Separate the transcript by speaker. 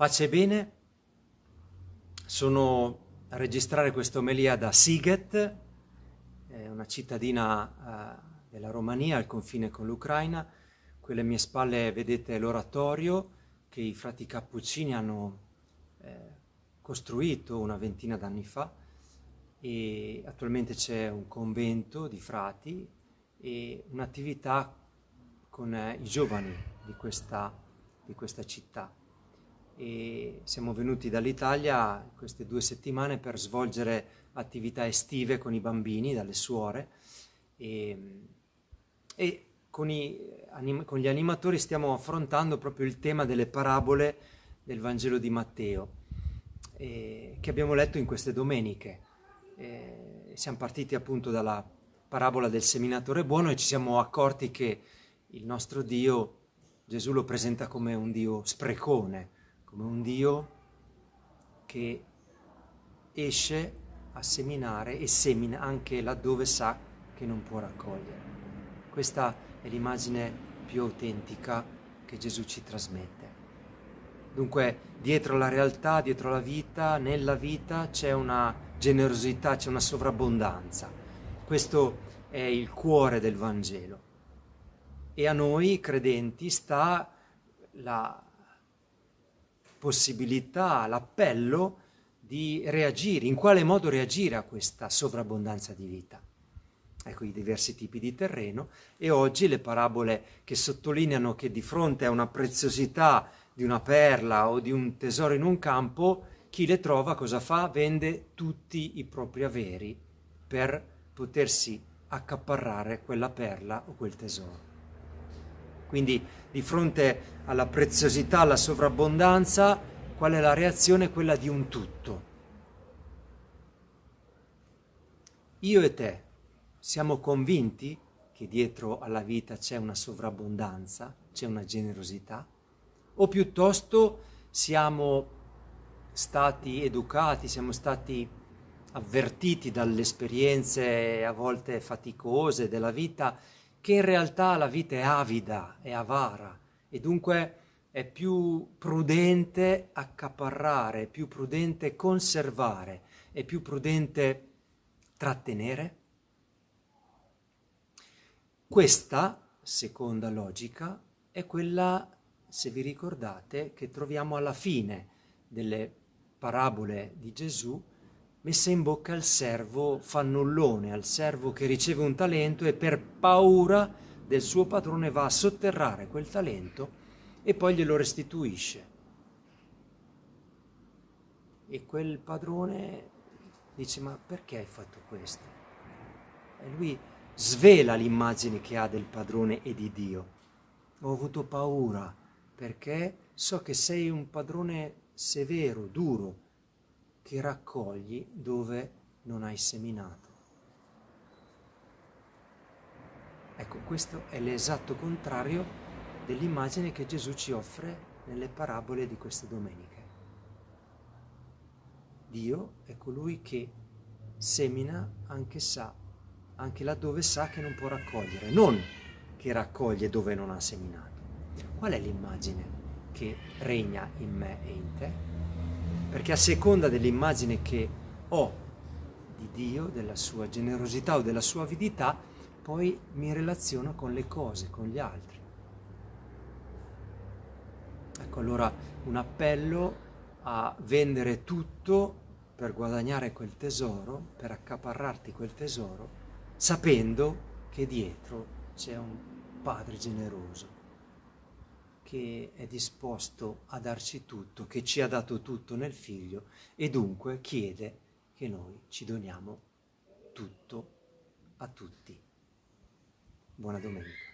Speaker 1: Pace e bene, sono a registrare questa omelia da Siget, una cittadina eh, della Romania al confine con l'Ucraina. Qui alle mie spalle vedete l'oratorio che i frati cappuccini hanno eh, costruito una ventina d'anni fa. E attualmente c'è un convento di frati e un'attività con eh, i giovani di questa, di questa città e siamo venuti dall'Italia queste due settimane per svolgere attività estive con i bambini, dalle suore e, e con, i, anim, con, gli animatori stiamo affrontando proprio il tema delle parabole del Vangelo di Matteo eh, che abbiamo letto in queste domeniche. Eh, siamo partiti appunto dalla parabola del seminatore buono e ci siamo accorti che il nostro Dio, Gesù lo presenta come un Dio sprecone, come un Dio che esce a seminare e semina anche laddove sa che non può raccogliere. Questa è l'immagine più autentica che Gesù ci trasmette. Dunque, dietro la realtà, dietro la vita, nella vita c'è una generosità, c'è una sovrabbondanza. Questo è il cuore del Vangelo. E a noi credenti sta la possibilità, l'appello di reagire, in quale modo reagire a questa sovrabbondanza di vita. Ecco i diversi tipi di terreno e oggi le parabole che sottolineano che di fronte a una preziosità di una perla o di un tesoro in un campo, chi le trova cosa fa? Vende tutti i propri averi per potersi accaparrare quella perla o quel tesoro. Quindi di fronte alla preziosità, alla sovrabbondanza, qual è la reazione? Quella di un tutto. Io e te siamo convinti che dietro alla vita c'è una sovrabbondanza, c'è una generosità, o piuttosto siamo stati educati, siamo stati avvertiti dalle esperienze a volte faticose della vita che in realtà la vita è avida, è avara e dunque è più prudente accaparrare, è più prudente conservare, è più prudente trattenere? Questa seconda logica è quella, se vi ricordate, che troviamo alla fine delle parabole di Gesù messa in bocca al servo fannullone, al servo che riceve un talento e per paura del suo padrone va a sotterrare quel talento e poi glielo restituisce. E quel padrone dice ma perché hai fatto questo? E lui svela l'immagine che ha del padrone e di Dio. Ho avuto paura perché so che sei un padrone severo, duro, che raccogli dove non hai seminato. Ecco, questo è l'esatto contrario dell'immagine che Gesù ci offre nelle parabole di queste domeniche. Dio è colui che semina anche sa, anche laddove sa che non può raccogliere, non che raccoglie dove non ha seminato. Qual è l'immagine che regna in me e in te? Perché a seconda dell'immagine che ho di Dio, della sua generosità o della sua avidità, poi mi relaziono con le cose, con gli altri. Ecco allora un appello a vendere tutto per guadagnare quel tesoro, per accaparrarti quel tesoro, sapendo che dietro c'è un Padre generoso che è disposto a darci tutto, che ci ha dato tutto nel figlio e dunque chiede che noi ci doniamo tutto a tutti. Buona domenica.